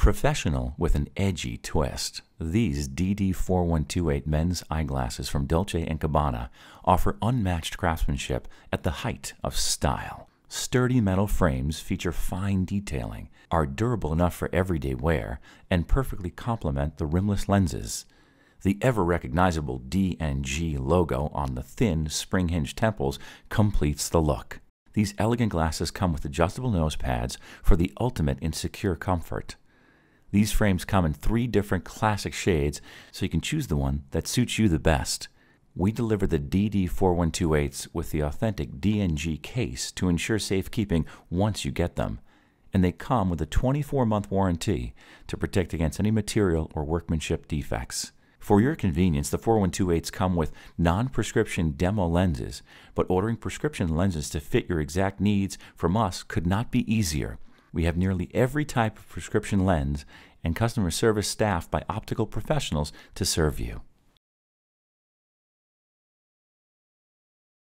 Professional with an edgy twist, these DD4128 men's eyeglasses from Dolce & Gabbana offer unmatched craftsmanship at the height of style. Sturdy metal frames feature fine detailing, are durable enough for everyday wear, and perfectly complement the rimless lenses. The ever recognizable D and G logo on the thin, spring hinged temples completes the look. These elegant glasses come with adjustable nose pads for the ultimate in secure comfort. These frames come in three different classic shades, so you can choose the one that suits you the best. We deliver the DD4128s with the authentic D&G case to ensure safekeeping once you get them. And they come with a 24 month warranty to protect against any material or workmanship defects. For your convenience, the 4128s come with non prescription demo lenses, but ordering prescription lenses to fit your exact needs from us could not be easier. We have nearly every type of prescription lens and customer service staffed by optical professionals to serve you.